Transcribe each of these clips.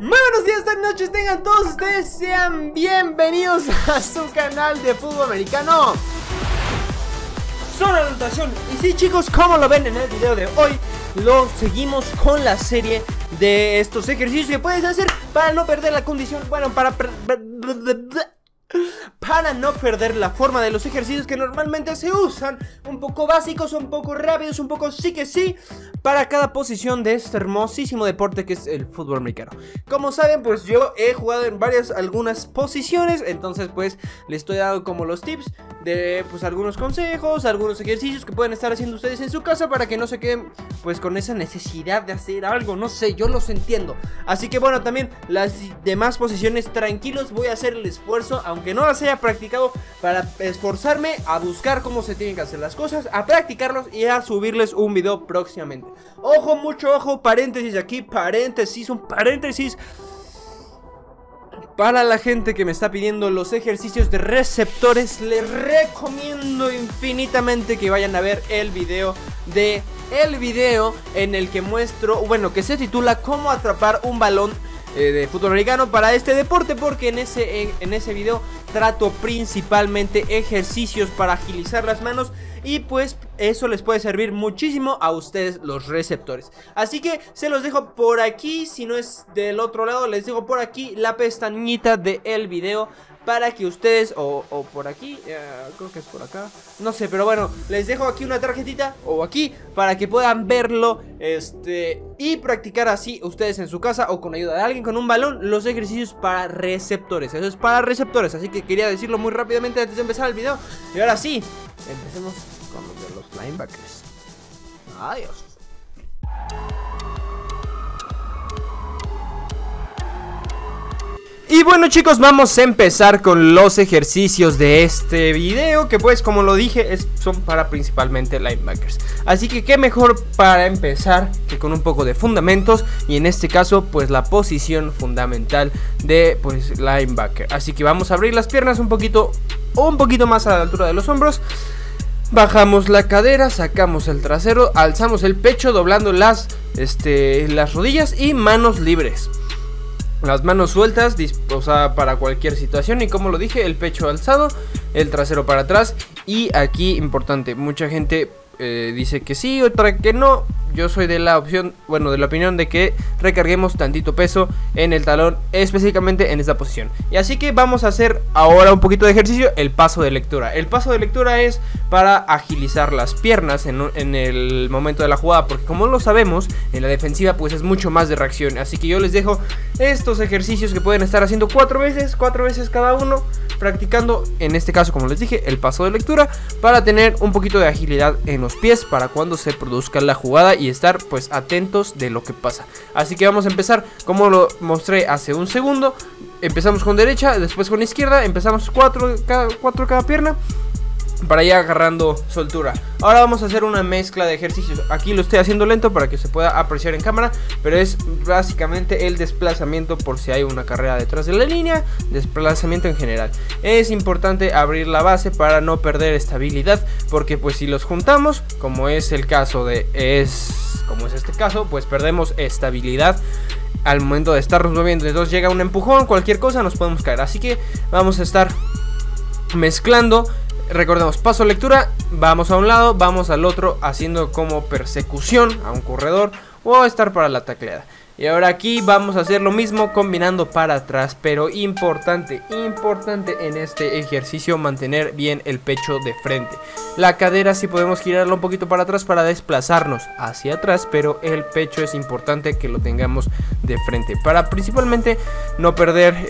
Muy buenos días, tardes, noches, tengan todos ustedes, sean bienvenidos a su canal de fútbol americano. Zona anotación, y sí chicos, como lo ven en el video de hoy, lo seguimos con la serie de estos ejercicios que puedes hacer para no perder la condición, bueno, para para no perder la forma de los ejercicios que normalmente se usan, un poco básicos, un poco rápidos, un poco sí que sí, para cada posición de este hermosísimo deporte que es el fútbol americano. Como saben, pues yo he jugado en varias, algunas posiciones, entonces pues les estoy dando como los tips de pues algunos consejos, algunos ejercicios que pueden estar haciendo ustedes en su casa para que no se queden pues con esa necesidad de hacer algo, no sé, yo los entiendo. Así que bueno, también las demás posiciones tranquilos, voy a hacer el esfuerzo, aunque no haya practicado, para esforzarme a buscar cómo se tienen que hacer las cosas, a practicarlos y a subirles un video próximamente. Ojo, mucho ojo, paréntesis aquí, paréntesis, un paréntesis. Para la gente que me está pidiendo los ejercicios de receptores, les recomiendo infinitamente que vayan a ver el video de el video en el que muestro, bueno, que se titula cómo atrapar un balón eh, de fútbol americano para este deporte porque en ese, en, ese video trato principalmente ejercicios para agilizar las manos y pues eso les puede servir muchísimo a ustedes los receptores. Así que se los dejo por aquí, si no es del otro lado les dejo por aquí la pestañita del el video para que ustedes, o, por aquí, eh, creo que es por acá, no sé, pero bueno, les dejo aquí una tarjetita, o aquí, para que puedan verlo, este, y practicar así ustedes en su casa, o con ayuda de alguien con un balón, los ejercicios para receptores, eso es para receptores, así que quería decirlo muy rápidamente antes de empezar el video, y ahora sí, empecemos con los los linebackers. Adiós. Y bueno chicos, vamos a empezar con los ejercicios de este video Que pues como lo dije, son para principalmente linebackers. Así que qué mejor para empezar que con un poco de fundamentos Y en este caso pues la posición fundamental de pues linebacker. Así que vamos a abrir las piernas un poquito, un poquito más a la altura de los hombros. Bajamos la cadera, sacamos el trasero, alzamos el pecho doblando las, este, las rodillas y manos libres las manos sueltas, o sea, para cualquier situación. Y como lo dije, el pecho alzado, el trasero para atrás. Y aquí, importante, mucha gente eh, dice que sí, otra que no. Yo soy de la opción, bueno, de la opinión de que recarguemos tantito peso en el talón, específicamente en esta posición. Y así que vamos a hacer ahora un poquito de ejercicio, el paso de lectura. El paso de lectura es para agilizar las piernas en, en el momento de la jugada, porque como lo sabemos, en la defensiva pues es mucho más de reacción. Así que yo les dejo estos ejercicios que pueden estar haciendo cuatro veces, cuatro veces cada uno, practicando, en este caso como les dije, el paso de lectura, para tener un poquito de agilidad en los pies para cuando se produzca la jugada y estar pues atentos de lo que pasa. Así que vamos a empezar como lo mostré hace un segundo. Empezamos con derecha, después con izquierda, empezamos cuatro cada, cuatro cada pierna para ir agarrando soltura. Ahora vamos a hacer una mezcla de ejercicios. Aquí lo estoy haciendo lento para que se pueda apreciar en cámara, pero es básicamente el desplazamiento por si hay una carrera detrás de la línea, desplazamiento en general. Es importante abrir la base para no perder estabilidad, porque pues si los juntamos, como es el caso de es como es este caso, pues perdemos estabilidad al momento de estarnos moviendo. Entonces llega un empujón, cualquier cosa nos podemos caer. Así que vamos a estar mezclando Recordemos, paso lectura, vamos a un lado, vamos al otro haciendo como persecución a un corredor o estar para la tacleada. Y ahora aquí vamos a hacer lo mismo combinando para atrás, pero importante, importante en este ejercicio mantener bien el pecho de frente. La cadera sí podemos girarlo un poquito para atrás para desplazarnos hacia atrás, pero el pecho es importante que lo tengamos de frente para principalmente no perder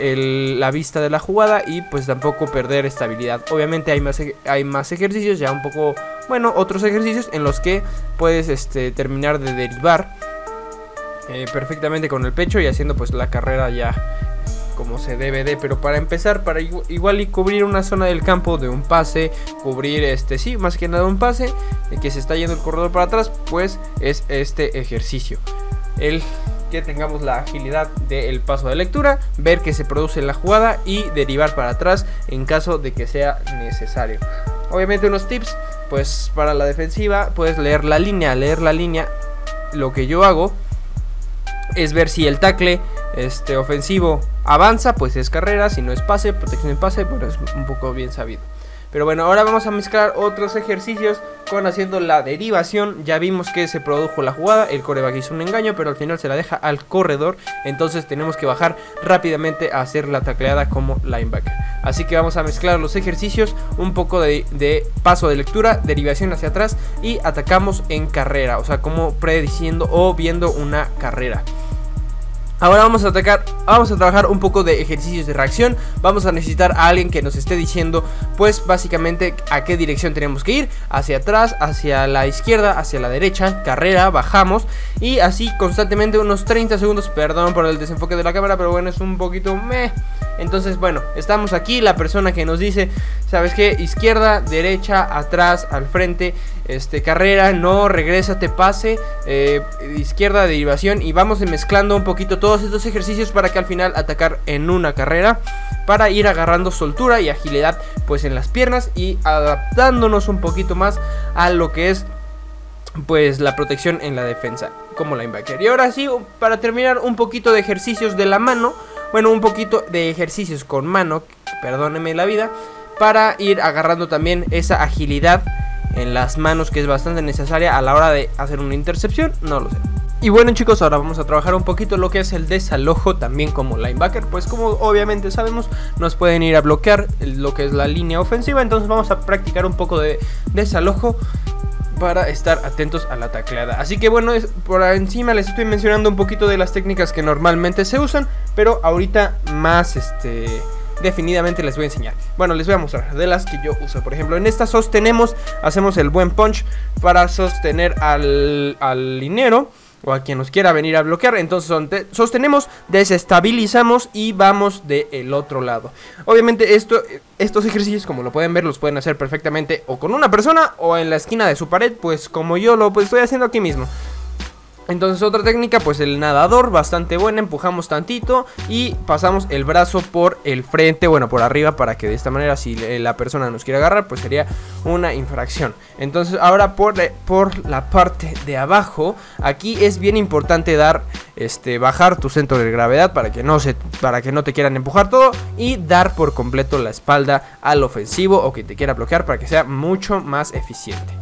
la vista de la jugada y pues tampoco perder estabilidad. Obviamente hay más, hay más ejercicios, ya un poco, bueno, otros ejercicios en los que puedes este, terminar de derivar eh, perfectamente con el pecho y haciendo pues la carrera ya como se debe de, pero para empezar, para igual, y cubrir una zona del campo de un pase, cubrir este, sí, más que nada un pase, de que se está yendo el corredor para atrás, pues es este ejercicio. El que tengamos la agilidad del paso de lectura, ver que se produce la jugada y derivar para atrás en caso de que sea necesario. Obviamente unos tips, pues para la defensiva, puedes leer la línea, leer la línea, lo que yo hago es ver si el tackle este ofensivo avanza, pues es carrera, si no es pase, protección en pase, bueno, es un poco bien sabido. Pero bueno, ahora vamos a mezclar otros ejercicios con haciendo la derivación. Ya vimos que se produjo la jugada, el coreback hizo un engaño, pero al final se la deja al corredor. Entonces tenemos que bajar rápidamente a hacer la tacleada como linebacker. Así que vamos a mezclar los ejercicios, un poco de, paso de lectura, derivación hacia atrás y atacamos en carrera. O sea, como prediciendo o viendo una carrera. Ahora vamos a atacar, vamos a trabajar un poco de ejercicios de reacción. Vamos a necesitar a alguien que nos esté diciendo, pues básicamente a qué dirección tenemos que ir, hacia atrás, hacia la izquierda, hacia la derecha, carrera, bajamos y así constantemente unos 30 segundos. Perdón por el desenfoque de la cámara, pero bueno, es un poquito meh. Entonces, bueno, estamos aquí, la persona que nos dice, ¿sabes qué? Izquierda, derecha, atrás, al frente, este, carrera, no, regresa, te pase, eh, izquierda, derivación y vamos mezclando un poquito todos estos ejercicios para que al final atacar en una carrera, para ir agarrando soltura y agilidad pues en las piernas y adaptándonos un poquito más a lo que es pues la protección en la defensa como linebacker. Y ahora sí, para terminar un poquito de ejercicios de la mano, bueno, un poquito de ejercicios con mano, perdóneme la vida, para ir agarrando también esa agilidad en las manos que es bastante necesaria a la hora de hacer una intercepción, no lo sé. Y bueno chicos, ahora vamos a trabajar un poquito lo que es el desalojo también como linebacker Pues como obviamente sabemos, nos pueden ir a bloquear lo que es la línea ofensiva Entonces vamos a practicar un poco de desalojo para estar atentos a la tacleada Así que bueno, por encima les estoy mencionando un poquito de las técnicas que normalmente se usan Pero ahorita más este definidamente les voy a enseñar. Bueno, les voy a mostrar de las que yo uso. Por ejemplo, en esta sostenemos, hacemos el buen punch para sostener al, al linero o a quien nos quiera venir a bloquear. Entonces sostenemos, desestabilizamos y vamos del otro lado. Obviamente esto, estos ejercicios, como lo pueden ver, los pueden hacer perfectamente o con una persona o en la esquina de su pared, pues como yo lo pues, estoy haciendo aquí mismo. Entonces otra técnica, pues el nadador, bastante buena, empujamos tantito y pasamos el brazo por el frente, bueno, por arriba, para que de esta manera si la persona nos quiere agarrar, pues sería una infracción. Entonces ahora por, por la parte de abajo, aquí es bien importante dar, este, bajar tu centro de gravedad para que no se, para que no te quieran empujar todo y dar por completo la espalda al ofensivo o que te quiera bloquear para que sea mucho más eficiente.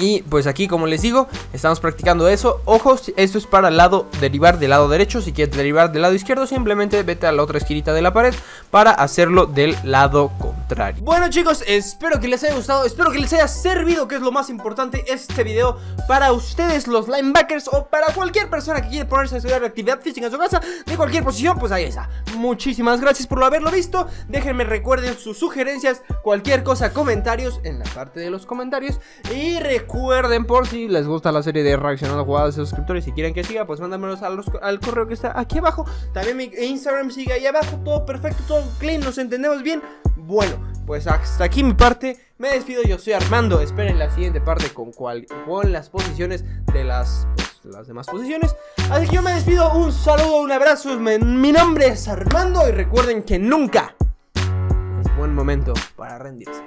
Y pues aquí como les digo, estamos practicando eso. Ojos, esto es para lado derivar del lado derecho. Si quieres derivar del lado izquierdo simplemente vete a la otra esquinita de la pared Para hacerlo del lado contrario. Bueno chicos, espero que les haya gustado Espero que les haya servido, que es lo más importante Este video para ustedes los linebackers O para cualquier persona que quiere ponerse a estudiar actividad física en su casa De cualquier posición, pues ahí está. Muchísimas gracias por haberlo visto. Déjenme recuerden sus sugerencias Cualquier cosa, comentarios en la parte de los comentarios. Y recuerden Recuerden por si les gusta la serie de reaccionando jugadas de suscriptores. Si quieren que siga, pues mándamelos al correo que está aquí abajo. También mi Instagram sigue ahí abajo. Todo perfecto, todo clean. Nos entendemos bien. Bueno, pues hasta aquí mi parte. Me despido, yo soy Armando. Esperen la siguiente parte con, cual, con las posiciones de las, pues, las demás posiciones. Así que yo me despido. Un saludo, un abrazo. mi nombre es Armando. Y recuerden que nunca es buen momento para rendirse.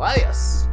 adiós.